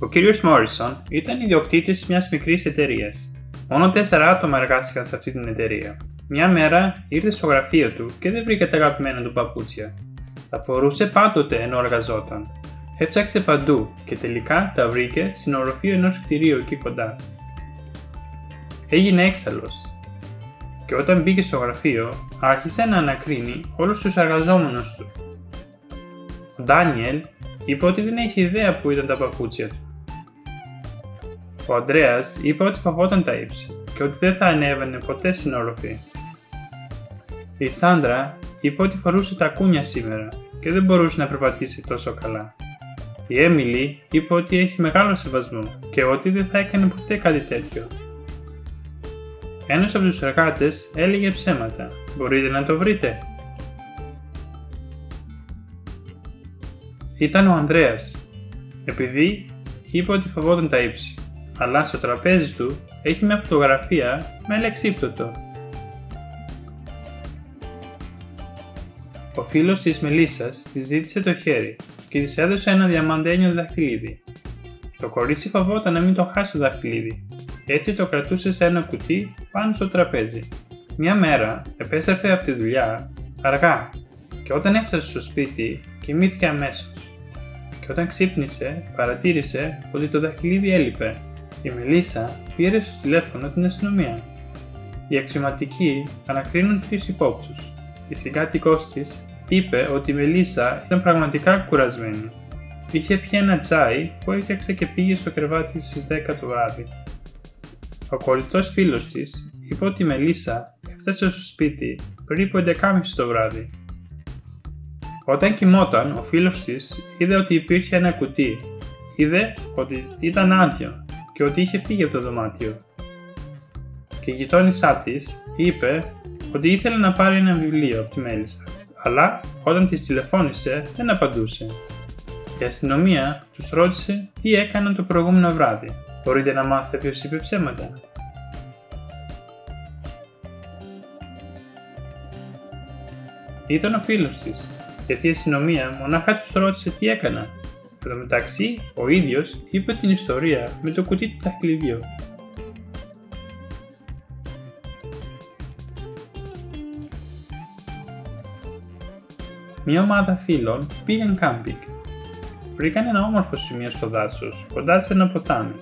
Ο κ. Μόρισον ήταν ιδιοκτήτης μιας μικρής εταιρείας. Μόνο τέσσερα άτομα εργάστηκαν σε αυτή την εταιρεία. Μια μέρα ήρθε στο γραφείο του και δεν βρήκε τα αγαπημένα του παπούτσια. Τα φορούσε πάντοτε ενώ εργαζόταν. Έψαξε παντού και τελικά τα βρήκε στην οροφή ενός κτηρίου εκεί κοντά. Έγινε έξαλλος και όταν μπήκε στο γραφείο άρχισε να ανακρίνει όλους τους εργαζόμενους του. Ο Ντάνιελ είπε ότι δεν έχει ιδέα που ήταν τα παπούτσια του. Ο Ανδρέας είπε ότι φοβόταν τα ύψη και ότι δεν θα ανέβαινε ποτέ στην οροφή. Η Σάντρα είπε ότι φορούσε τα κούνια σήμερα και δεν μπορούσε να περπατήσει τόσο καλά. Η Έμιλι είπε ότι έχει μεγάλο σεβασμό και ότι δεν θα έκανε ποτέ κάτι τέτοιο. Ένας από τους εργάτες έλεγε ψέματα. Μπορείτε να το βρείτε. Ήταν ο Ανδρέας, επειδή είπε ότι φοβόταν τα ύψη, αλλά στο τραπέζι του έχει μια φωτογραφία με λεξίπτωτο. Ο φίλος της Μελίσσας της ζήτησε το χέρι και της έδωσε ένα διαμαντένιο δαχτυλίδι. Το κορίτσι φοβόταν να μην το χάσει το δαχτυλίδι, έτσι το κρατούσε σε ένα κουτί πάνω στο τραπέζι. Μια μέρα επέστρεφε από τη δουλειά αργά και όταν έφτασε στο σπίτι κοιμήθηκε αμέσως. Και όταν ξύπνησε, παρατήρησε ότι το δαχτυλίδι έλειπε. Η Μελίσσα πήρε στο τηλέφωνο την αστυνομία. Οι αξιωματικοί ανακρίνουν τρει υπόπτου. Η συγκάτοικός της είπε ότι η Μελίσσα ήταν πραγματικά κουρασμένη. Είχε πιει ένα τσάι που έφτιαξε και πήγε στο κρεβάτι στις 10 το βράδυ. Ο κολλητός φίλος της είπε ότι η Μελίσσα έφτασε στο σπίτι περίπου 11.30 το βράδυ. Όταν κοιμόταν, ο φίλος της είδε ότι υπήρχε ένα κουτί. Είδε ότι ήταν άδειο και ότι είχε φύγει από το δωμάτιο. Και η γειτόνισά της είπε ότι ήθελε να πάρει ένα βιβλίο από τη Μέλισσα, αλλά όταν της τηλεφώνησε δεν απαντούσε. Η αστυνομία τους ρώτησε τι έκαναν το προηγούμενο βράδυ. Μπορείτε να μάθετε ποιος είπε ψέματα. Ήταν ο φίλος της, γιατί η αστυνομία μονάχα τους ρώτησε τι έκανα. Εν τω μεταξύ, ο ίδιος είπε την ιστορία με το κουτί του δαχτυλιδιού. Μια ομάδα φίλων πήγαν κάμπινγκ. Βρήκαν ένα όμορφο σημείο στο δάσος, κοντά σε ένα ποτάμι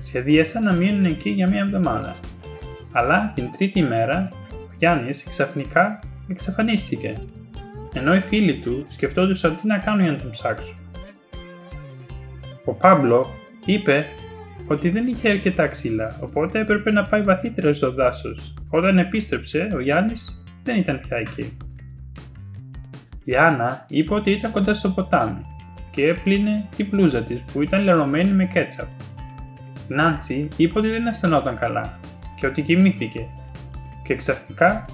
σχεδίασαν να μείνουν εκεί για μία εβδομάδα. Αλλά την τρίτη μέρα ο Γιάννης ξαφνικά εξαφανίστηκε, ενώ οι φίλοι του σκεφτόντουσαν τι να κάνουν για να τον ψάξουν. Ο Πάμπλο είπε ότι δεν είχε αρκετά ξύλα, οπότε έπρεπε να πάει βαθύτερα στο δάσος. Όταν επίστρεψε, ο Γιάννης δεν ήταν πια εκεί. Η Άννα είπε ότι ήταν κοντά στο ποτάμι και έπλυνε την πλούζα της που ήταν λερωμένη με κέτσαπ. Νάντσι είπε ότι δεν αισθανόταν καλά και ότι κοιμήθηκε και ξαφνικά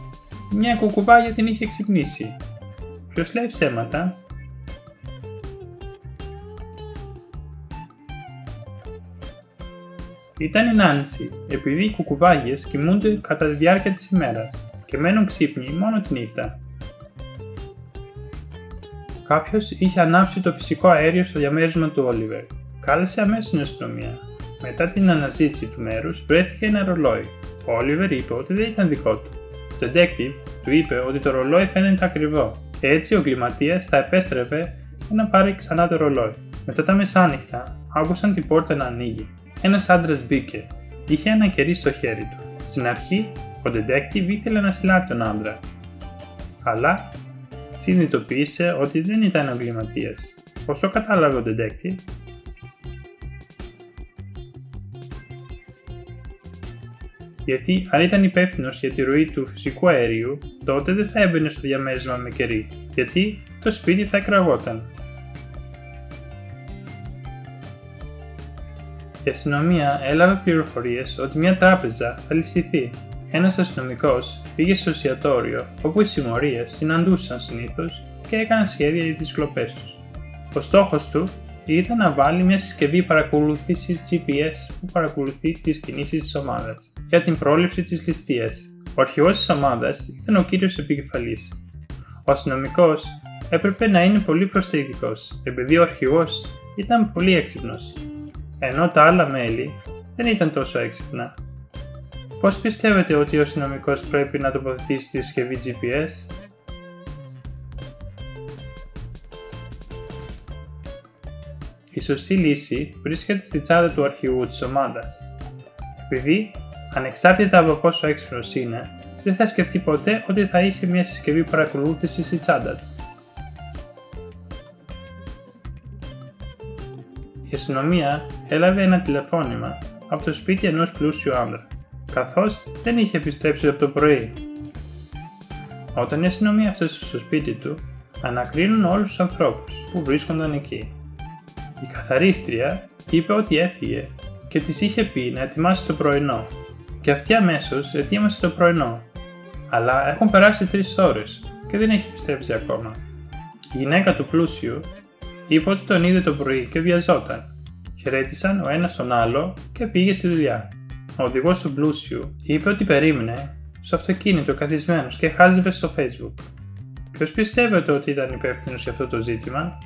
μια κουκουβάγια την είχε ξυπνήσει. Ποιος λέει ψέματα; Ήταν η Νάντσι, επειδή οι κουκουβάγιες κοιμούνται κατά τη διάρκεια της ημέρας και μένουν ξύπνοι μόνο τη νύχτα. Κάποιος είχε ανάψει το φυσικό αέριο στο διαμέρισμα του Όλιβερ. Κάλεσε αμέσως την αστυνομία μετά την αναζήτηση του μέρους, βρέθηκε ένα ρολόι. Ο Όλιβερ είπε ότι δεν ήταν δικό του. Το detective του είπε ότι το ρολόι φαίνεται ακριβό και έτσι ο εγκληματίας θα επέστρεφε για να πάρει ξανά το ρολόι. Μετά τα μεσάνυχτα, άκουσαν την πόρτα να ανοίγει. Ένας άντρας μπήκε. Είχε ένα κερί στο χέρι του. Στην αρχή, ο detective ήθελε να συλλάβει τον άντρα. Αλλά συνειδητοποίησε ότι δεν ήταν ο εγκληματίας. Όσο κατάλαβε ο detective, γιατί αν ήταν υπεύθυνος για τη ροή του φυσικού αερίου, τότε δεν θα έμπαινε στο διαμέρισμα με κερί, γιατί το σπίτι θα εκραγόταν. Η αστυνομία έλαβε πληροφορίες ότι μια τράπεζα θα ληστηθεί. Ένας αστυνομικός πήγε στο εστιατόριο όπου οι συμμορίες συναντούσαν συνήθως και έκαναν σχέδια για τις κλοπές τους. Ο στόχος του ήταν να βάλει μια συσκευή παρακολούθησης GPS που παρακολουθεί τις κινήσεις της ομάδας για την πρόληψη της ληστείας. Ο αρχηγός της ομάδας ήταν ο κύριος επικεφαλής. Ο αστυνομικός έπρεπε να είναι πολύ προσεκτικός, επειδή ο αρχηγός ήταν πολύ έξυπνος. Ενώ τα άλλα μέλη δεν ήταν τόσο έξυπνα. Πώς πιστεύετε ότι ο αστυνομικός πρέπει να τοποθετήσει τη συσκευή GPS? Η σωστή λύση βρίσκεται στη τσάντα του αρχηγού της ομάδας. Επειδή, ανεξάρτητα από πόσο έξυπνος είναι, δεν θα σκεφτεί ποτέ ότι θα είχε μια συσκευή παρακολούθησης στη τσάντα του. Αστυνομία έλαβε ένα τηλεφώνημα από το σπίτι ενός πλούσιου άνδρα, καθώς δεν είχε επιστρέψει από το πρωί. Όταν η αστυνομία έφτασε στο σπίτι του, ανακρίνουν όλους τους ανθρώπους που βρίσκονταν εκεί. Η καθαρίστρια είπε ότι έφυγε και της είχε πει να ετοιμάσει το πρωινό και αυτή αμέσως ετοίμασε το πρωινό. Αλλά έχουν περάσει τρεις ώρες και δεν έχει επιστρέψει ακόμα. Η γυναίκα του πλούσιου είπε ότι τον είδε το πρωί και βιαζόταν. Χαιρέτησαν ο ένας τον άλλο και πήγε στη δουλειά. Ο οδηγός του πλούσιου είπε ότι περίμενε στο αυτοκίνητο καθισμένος και χάζευε στο facebook. Ποιος πιστεύετε ότι ήταν υπεύθυνος για αυτό το ζήτημα,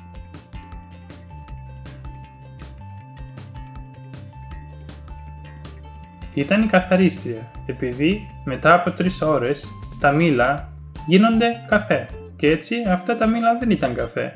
ήταν η καθαρίστρια, επειδή μετά από 3 ώρες τα μήλα γίνονται καφέ και έτσι αυτά τα μήλα δεν ήταν καφέ,